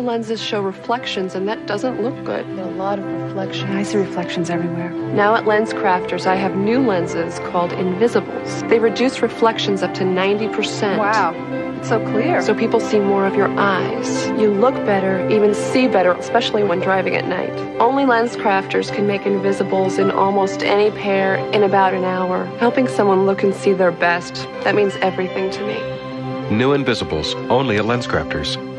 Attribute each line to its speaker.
Speaker 1: lenses show reflections, and that doesn't look good.
Speaker 2: A lot of reflection.
Speaker 3: I see reflections everywhere.
Speaker 1: Now at Lens Crafters, I have new lenses called Invisibles. They reduce reflections up to 90%.
Speaker 2: Wow. It's so clear.
Speaker 1: So people see more of your eyes. You look better, even see better, especially when driving at night. Only Lens Crafters can make Invisibles in almost any pair in about an hour. Helping someone look and see their best, that means everything to me.
Speaker 4: New Invisibles, only at Lens Crafters.